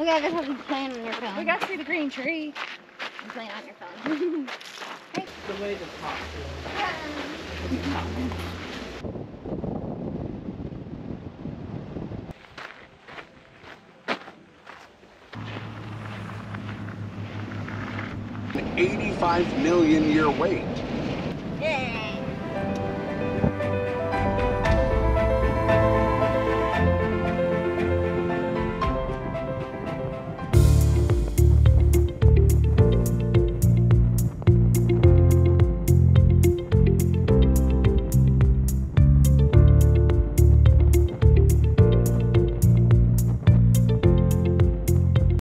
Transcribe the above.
Okay, I guess I'll be playing on your phone. We got to see the green tree. I'm playing on your phone. hey. The way to talk to him. An 85 million year wait.